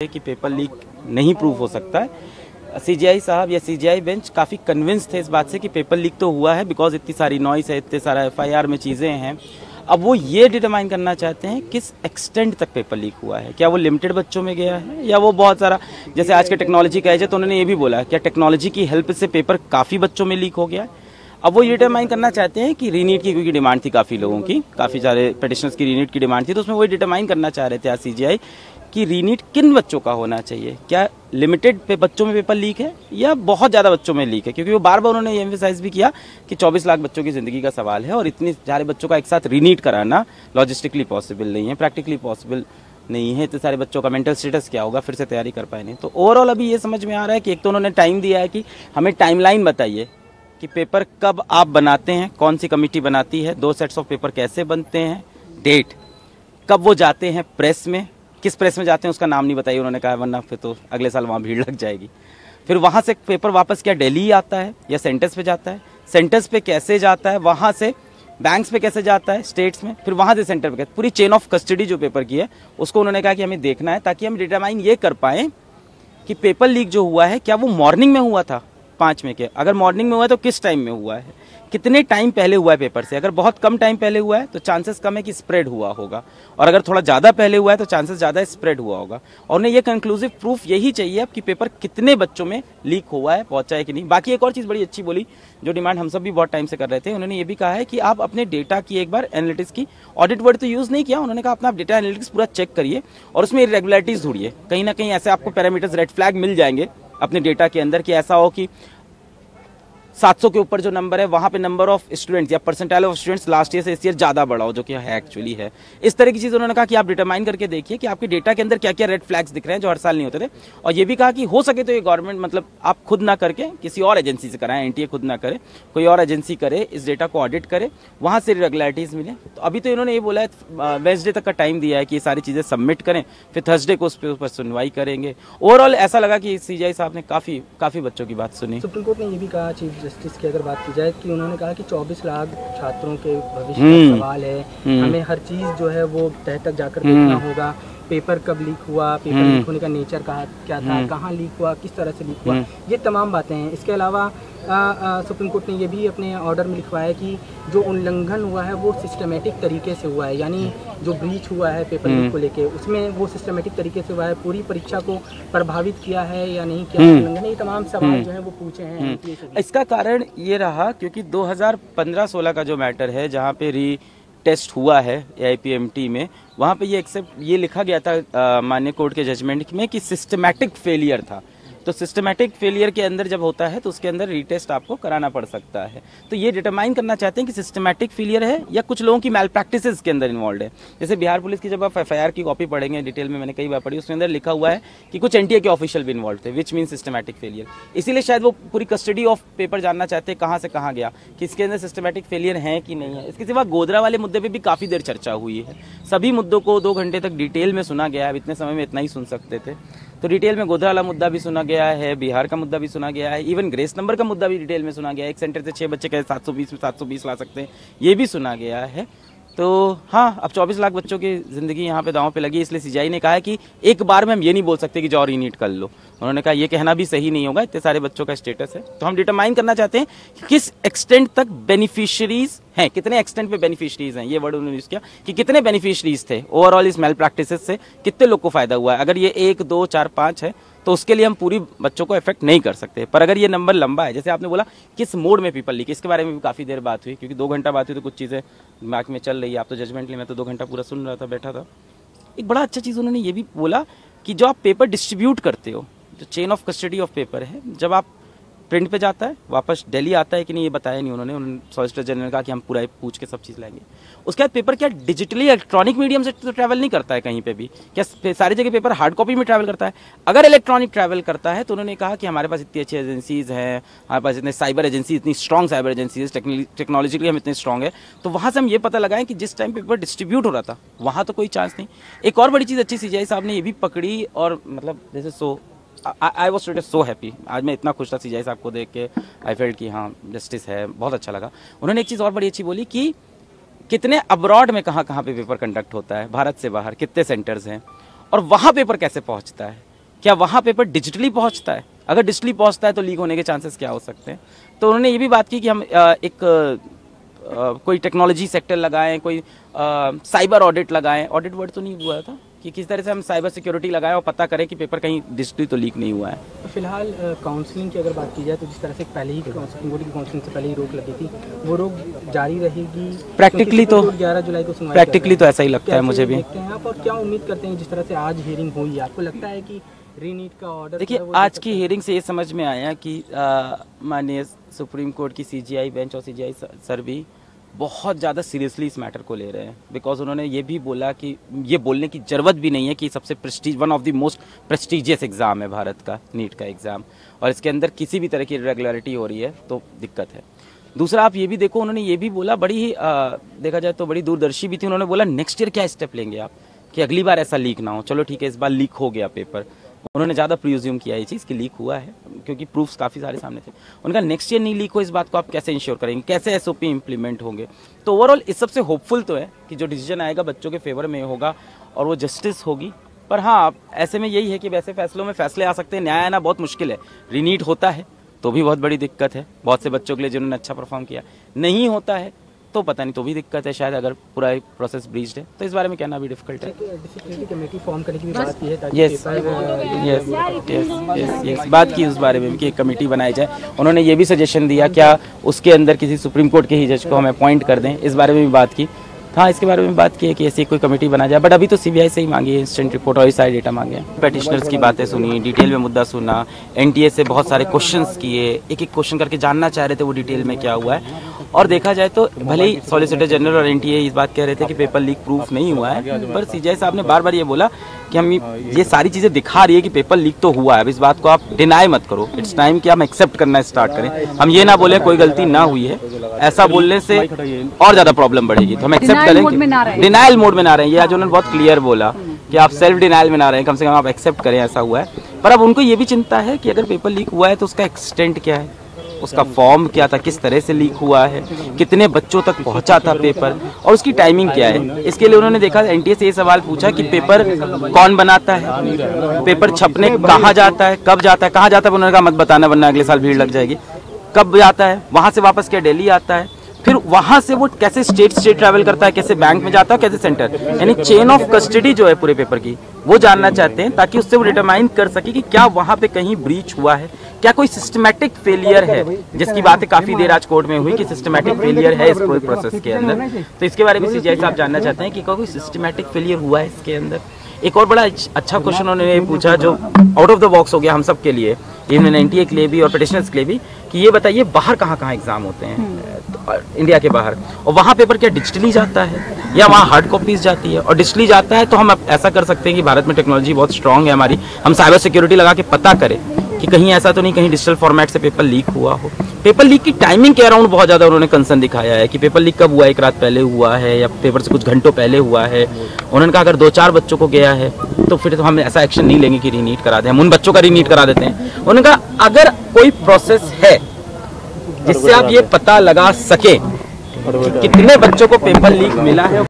है कि paper leak नहीं प्रूफ हो सकता है। सीजीआई साहब या सीजीआई बेंच काफ़ी कन्विंस थे इस बात से कि पेपर लीक तो हुआ है बिकॉज़ इतनी सारी नॉइस है, इतने सारा एफआईआर में चीज़ें हैं। अब वो ये डिटरमाइन करना चाहते हैं किस एक्सटेंट तक पेपर लीक हुआ है। क्या वो लिमिटेड बच्चों में गया है या वो बहुत सारा जैसे आज के टेक्नोलॉजी का है तो उन्होंने ये भी बोला, क्या टेक्नोलॉजी की हेल्प से पेपर काफ़ी बच्चों में लीक हो गया अब वो ये डिटरमाइन करना चाहते हैं कि रीनीट की क्योंकि डिमांड थी काफ़ी लोगों की, काफ़ी सारे पटिशनर्स की रीनीट की डिमांड थी तो उसमें वो डिटरमाइन करना चाह रहे थे आज सीजीआई कि रीनीट किन बच्चों का होना चाहिए? क्या लिमिटेड पे बच्चों में पेपर लीक है या बहुत ज़्यादा बच्चों में लीक है? क्योंकि वो बार बार उन्होंने ये एम्फेसाइज भी किया कि 24 लाख बच्चों की ज़िंदगी का सवाल है और इतने सारे बच्चों का एक साथ रीनीट कराना लॉजिस्टिकली पॉसिबल नहीं है प्रैक्टिकली पॉसिबल नहीं है। इतने सारे बच्चों का मेंटल स्टेटस क्या होगा? फिर से तैयारी कर पाए नहीं। तो ओवरऑल अभी ये समझ में आ रहा है कि एक तो उन्होंने टाइम दिया है कि हमें टाइमलाइन बताइए कि पेपर कब आप बनाते हैं, कौन सी कमेटी बनाती है, दो सेट्स ऑफ़ पेपर कैसे बनते हैं डेट कब वो जाते हैं प्रेस में किस प्रेस में जाते हैं उसका नाम नहीं बताइए, उन्होंने कहा, वरना फिर तो अगले साल वहाँ भीड़ लग जाएगी। फिर वहाँ से पेपर वापस क्या डेली आता है या सेंटर्स पे जाता है? सेंटर्स पे कैसे जाता है? वहाँ से बैंक्स पे कैसे जाता है? स्टेट्स में? फिर वहाँ से सेंटर पे कैसे? पूरी चेन ऑफ़ कस्टडी जो पेपर की है, उसको उन्होंने कहा कि हमें देखना है, ताकि हम डिटरमाइन ये कर पाएँ कि पेपर लीक जो हुआ है, क्या वो मॉर्निंग में हुआ था? पाँच में के अगर मॉर्निंग में हुआ है तो किस टाइम में हुआ है? कितने टाइम पहले हुआ है पेपर से? अगर बहुत कम टाइम पहले हुआ है तो चांसेस कम है कि स्प्रेड हुआ होगा। और अगर थोड़ा ज़्यादा पहले हुआ है तो चांसेस ज़्यादा स्प्रेड हुआ होगा। और उन्हें यह कंक्लूसिव प्रूफ यही चाहिए अब कि पेपर कितने बच्चों में लीक हुआ है, पहुँचा है कि नहीं। बाकी एक और चीज़ बड़ी अच्छी बोली, जो डिमांड हम सब भी बहुत टाइम से कर रहे थे, उन्होंने ये भी कहा है कि आप अपने डेटा की एक बार एनालिटिक्स की ऑडिट वर्ड तो यूज़ नहीं किया, उन्होंने कहा अपना डेटा एनालिटिक्स पूरा चेक करिए और उसमें इरेगुलरिटीज ढूंढिए। कहीं ना कहीं ऐसे आपको पैरामीटर्स रेड फ्लैग मिल जाएँगे। अपने डेटा के अंदर कि ऐसा हो कि 700 के ऊपर जो नंबर है, वहाँ पे नंबर ऑफ़ स्टूडेंट्स या percentile of students last year से इस ईयर ज़्यादा बढ़ा हो, जो कि है एक्चुअली है। इस तरह की चीज़ उन्होंने कहा कि आप डिटरमाइन करके देखिए कि आपके डेटा के अंदर क्या क्या रेड फ्लैग्स दिख रहे हैं जो हर साल नहीं होते थे। और ये भी कहा कि हो सके तो ये गवर्नमेंट मतलब आप खुद ना करके किसी और एजेंसी से कराएँ एनटीए खुद ना करे, कोई और एजेंसी करे, इस डेटा को ऑडिट करे, वहाँ से रेगुलरिटीज़ मिले। तो अभी तो इन्होंने ये बोला है वेंसडे तक का टाइम दिया है कि ये सारी चीज़ें सबमिट करें, फिर थर्सडे को उस पर ऊपर सुनवाई करेंगे। ओवरऑल ऐसा लगा कि सीजीआई साहब ने काफ़ी काफ़ी बच्चों की बात सुनी। सुप्रीम कोर्ट ने ये भी कहा चीफ जस्टिस की अगर बात की जाए कि उन्होंने कहा कि 24 लाख छात्रों के भविष्य का सवाल है। हमें हर चीज़ जो है वो तह तक जाकर देखना होगा। पेपर कब लीक हुआ पेपर लीक होने का नेचर कहा क्या था कहाँ लीक हुआ किस तरह से लीक हुआ ये तमाम बातें हैं। इसके अलावा सुप्रीम कोर्ट ने ये भी अपने ऑर्डर में लिखवाया कि जो उल्लंघन हुआ है वो सिस्टमेटिक तरीके से हुआ है। यानी जो ब्रीच हुआ है पेपर लीक को लेके उसमें वो सिस्टमेटिक तरीके से हुआ है पूरी परीक्षा को प्रभावित किया है या नहीं किया उल्लंघन ये तमाम सवाल जो है वो पूछे हैं इसका कारण ये रहा क्योंकि 2015-16 का जो मैटर है जहाँ पे री टेस्ट हुआ है ए में वहाँ पे ये एक्सेप्ट ये लिखा गया था मान्य कोर्ट के जजमेंट में कि सिस्टमैटिक फेलियर था। तो सिस्टमेटिक फेलियर के अंदर जब होता है तो उसके अंदर रीटेस्ट आपको कराना पड़ सकता है। तो ये डिटरमाइन करना चाहते हैं कि सिस्टमेटिक फेलियर है या कुछ लोगों की मेल प्रैक्टिस के अंदर इन्वॉल्व है। जैसे बिहार पुलिस की जब आप एफआईआर की कॉपी पढ़ेंगे डिटेल में मैंने कई बार पढ़ी, उसके अंदर लिखा हुआ है कि कुछ एनटीए के ऑफिशियल भी इन्वॉल्व थे विच मीन सिस्टमेटिक फेलियर इसीलिए शायद वो पूरी कस्टडी ऑफ़ पेपर जानना चाहते हैं, कहाँ से कहाँ गया, कि इसके अंदर सिस्टमेटिक फेलियर है कि नहीं है। इसके सिवा गोदरा वाले मुद्दे पर भी काफ़ी देर चर्चा हुई है। सभी मुद्दों को दो घंटे तक डिटेल में सुना गया, अब इतने समय में इतना ही सुन सकते थे। तो डिटेल में गोधरा वाला मुद्दा भी सुना गया है, बिहार का मुद्दा भी सुना गया है इवन ग्रेस नंबर का मुद्दा भी डिटेल में सुना गया है। एक सेंटर से छह बच्चे कैसे सात सौ बीस में सात सौ बीस ला सकते हैं, ये भी सुना गया है। तो हाँ अब 24 लाख बच्चों की ज़िंदगी यहाँ पे दांव पे लगी इसलिए सीजाई ने कहा है कि एक बार में हम ये नहीं बोल सकते कि जॉर नीट कर लो। उन्होंने कहा, ये कहना भी सही नहीं होगा, इतने सारे बच्चों का स्टेटस है। तो हम डिटरमाइन करना चाहते हैं कि किस एक्सटेंट तक बेनिफिशरीज हैं, कितने एक्सटेंट पे बेनिफिशरीज हैं, ये वर्ड उन्होंने यूज़ किया, कि कितने बेनिफिशरीज थे ओवरऑल इस मेल प्रैक्टिस से कितने लोग को फ़ायदा हुआ है। अगर ये एक, दो, चार, पाँच है तो उसके लिए हम पूरी बच्चों को इफ़ेक्ट नहीं कर सकते। पर अगर ये नंबर लंबा है, जैसे आपने बोला, किस मोड में पीपल लिखे इसके बारे में भी काफ़ी देर बात हुई, क्योंकि दो घंटा बात हुई तो कुछ चीज़ें दिमाग में चल रही है। आप तो जजमेंट ले मैं तो दो घंटा पूरा सुन रहा था, बैठा था। एक बड़ा अच्छा चीज़ उन्होंने ये भी बोला कि जो आप पेपर डिस्ट्रीब्यूट करते हो, जो chain of custody of paper है, जब आप प्रिंट पे जाता है, वापस दिल्ली आता है कि नहीं, ये बताया नहीं उन्होंने। उन्होंने सॉलिसिटर जनरल कहा कि हम पूरा पूछ के सब चीज़ लाएँगे उसके बाद पेपर क्या डिजिटली इलेक्ट्रॉनिक मीडियम से तो ट्रैवल नहीं करता है कहीं पे भी? क्या सारी जगह पेपर हार्ड कॉपी में ट्रैवल करता है? अगर इलेक्ट्रॉनिक ट्रैवल करता है तो उन्होंने कहा कि हमारे पास इतनी अच्छी एजेंसीज हैं, हमारे पास इतने साइबर एजेंसी इतनी स्ट्रॉन्ग साइबर एजेंसीज टेक्नोलॉजिकली हम इतने स्ट्रॉन्ग है। तो वहाँ से हम ये पता लगाएँ कि जिस टाइम पेपर डिस्ट्रीब्यूट हो रहा था, वहाँ तो कोई चांस नहीं। एक और बड़ी चीज़ अच्छी सी साहब ने ये भी पकड़ी और मतलब जैसे so I was today so happy आज मैं इतना खुश था सी साहब को देख के। आई फेल्ट कि हाँ जस्टिस है, बहुत अच्छा लगा। उन्होंने एक चीज़ और बड़ी अच्छी बोली कि कितने अब्रॉड में कहाँ कहाँ पे पेपर कंडक्ट होता है, भारत से बाहर कितने सेंटर्स हैं, और वहाँ पेपर कैसे पहुँचता है? क्या वहाँ पेपर डिजिटली पहुँचता है? अगर डिजिटली पहुँचता है तो लीक होने के चांसेस क्या हो सकते हैं? तो उन्होंने ये भी बात की कि हम एक कोई टेक्नोलॉजी सेक्टर लगाएँ, कोई साइबर ऑडिट लगाएँ। ऑडिट वर्ड तो नहीं हुआ था कि किस तरह से हम साइबर सिक्योरिटी लगाएँ और पता करें कि पेपर कहीं डिजिटली तो लीक नहीं हुआ है। तो फ़िलहाल काउंसलिंग की अगर बात की जाए तो जिस तरह से पहले ही सुप्रीम कोर्ट की काउंसलिंग से पहले ही रोक लगी थी वो रोक जारी रहेगी। Practically तो- ग्यारह जुलाई को सुनवाई प्रैक्टिकली तो ऐसा ही लगता है मुझे भी। आप और क्या उम्मीद करते हैं जिस तरह से आज हियरिंग हुई है? आपको लगता है कि रीनीट का ऑर्डर देखिए आज की हियरिंग से ये समझ में आया कि माननीय सुप्रीम कोर्ट की सीजीआई बेंच और सीजीआई सर भी बहुत ज़्यादा सीरियसली इस मैटर को ले रहे हैं। बिकॉज़ उन्होंने ये भी बोला कि, ये बोलने की ज़रूरत भी नहीं है कि सबसे prestige one of the most prestigious exam है भारत का नीट का एग्ज़ाम और इसके अंदर किसी भी तरह की रेगुलरिटी हो रही है तो दिक्कत है। दूसरा, आप ये भी देखो, उन्होंने ये भी बोला, बड़ी ही देखा जाए तो बड़ी दूरदर्शी भी थी। उन्होंने बोला नेक्स्ट ईयर क्या स्टेप लेंगे आप? कि अगली बार ऐसा लीक ना हो। चलो ठीक है, इस बार लीक हो गया पेपर उन्होंने ज़्यादा प्रिज्यूम किया ये चीज़ कि लीक हुआ है, क्योंकि प्रूफ्स काफ़ी सारे सामने थे। उनका नेक्स्ट ईयर नहीं लीक हो इस बात को आप कैसे इंश्योर करेंगे? कैसे एसओपी इंप्लीमेंट होंगे? तो ओवरऑल इस सबसे होपफुल तो है कि जो डिसीज़न आएगा बच्चों के फेवर में होगा और वो जस्टिस होगी। पर हाँ ऐसे में यही है कि वैसे फैसलों में फैसले आ सकते हैं, न्याय आना बहुत मुश्किल है। रीनीट होता है तो भी बहुत बड़ी दिक्कत है। बहुत से बच्चों के लिए जिन्होंने अच्छा परफॉर्म किया। नहीं होता है तो पता नहीं तो भी दिक्कत है शायद अगर पूरा प्रोसेस ब्रीच्ड है। तो इस बारे में कहना भी डिफ़िकल्ट है। कमेटी फॉर्म करने की भी बात की है yes yes yes yes yes बात की उस बारे में भी कि एक कमेटी बनाई जाए। उन्होंने ये भी सजेशन दिया क्या उसके अंदर किसी सुप्रीम कोर्ट के ही जज को हम अपॉइंट कर दें इस बारे में भी बात की। हाँ इसके बारे में बात की है कि ऐसी कोई कमेटी बना जाए बट अभी तो सीबीआई से ही मांगी है इंस्टेंट रिपोर्ट और सारे डेटा मांगे हैं। पेटिशनर्स की बातें सुनी डिटेल में मुद्दा सुना एनटीए से बहुत सारे क्वेश्चन किए एक एक क्वेश्चन करके जानना चाह रहे थे वो डिटेल में क्या हुआ है। और देखा जाए तो भले ही सॉलिसिटर जनरल और एनटीए इस बात कह रहे थे कि पेपर लीक प्रूफ नहीं हुआ है, पर सीजीआई साहब ने बार बार ये बोला कि हम ये सारी चीज़ें दिखा रही है कि पेपर लीक तो हुआ है अब इस बात को आप डिनाई मत करो। इट्स टाइम कि हम एक्सेप्ट करना स्टार्ट करें। हम ये ना बोले कोई गलती ना हुई है। ऐसा बोलने से और ज़्यादा प्रॉब्लम बढ़ेगी। तो हम एक्सेप्ट Denial mode करें डिनाइल मोड में ना रहे। ये आज उन्होंने बहुत क्लियर बोला कि आप सेल्फ डिनाइल में ना रहे। कम से कम आप एक्सेप्ट करें ऐसा हुआ है। पर अब उनको ये भी चिंता है कि अगर पेपर लीक हुआ है तो उसका एक्सटेंट क्या है? उसका फॉर्म क्या था, किस तरह से लीक हुआ है, कितने बच्चों तक पहुँचा था पेपर और उसकी टाइमिंग क्या है? इसके लिए उन्होंने देखा एनटीए से ये सवाल पूछा कि पेपर कौन बनाता है? पेपर छपने कहाँ जाता है, कब जाता है, कहाँ जाता है, उन्होंने कहा, मत बताना, वरना अगले साल भीड़ लग जाएगी। कब जाता है? वहाँ से वापस क्या डेली आता है? फिर वहाँ से वो कैसे स्टेट स्टेट ट्रैवल करता है, कैसे बैंक में जाता है, कैसे सेंटर यानी चेन ऑफ़ कस्टडी जो है पूरे पेपर की, वो जानना चाहते हैं, ताकि उससे वो डिटरमाइन कर सके कि क्या वहाँ पे कहीं ब्रीच हुआ है। क्या कोई सिस्टमैटिक फेलियर है? जिसकी बातें काफ़ी देर आज कोर्ट में हुई कि सिस्टमैटिक फेलियर है इस पूरे प्रोसेस के अंदर। तो इसके बारे में सीजीआई साहब जानना चाहते हैं कि क्या कोई सिस्टमैटिक फेलियर हुआ है इसके अंदर? एक और बड़ा अच्छा क्वेश्चन उन्होंने पूछा जो आउट ऑफ़ द बॉक्स हो गया हम सब के लिए इवन एनटीए के लिए भी और पिटिशनर्स के लिए भी कि ये बताइए बाहर कहाँ कहाँ एग्ज़ाम होते हैं? तो, इंडिया के बाहर। और वहाँ पेपर क्या डिजिटली जाता है? या वहाँ हार्ड कॉपीज जाती है? और डिजिटली जाता है तो हम ऐसा कर सकते हैं कि भारत में टेक्नोलॉजी बहुत स्ट्रांग है हमारी। हम साइबर सिक्योरिटी लगा के पता करें। कि कहीं ऐसा तो नहीं, कहीं डिजिटल फॉर्मेट से पेपर लीक हुआ हो। पेपर लीक की टाइमिंग के अराउंड बहुत ज़्यादा उन्होंने कंसर्न दिखाया है कि पेपर लीक कब हुआ, एक रात पहले हुआ है या पेपर से कुछ घंटों पहले हुआ है। उन्होंने कहा, अगर दो चार बच्चों को गया है तो फिर तो हम ऐसा एक्शन नहीं लेंगे कि रीनीट करा दें। हम उन बच्चों का रीनीट करा देते हैं। उन्होंने कहा, अगर कोई प्रोसेस है जिससे आप ये पता लगा सके कितने बच्चों को पेपर लीक मिला है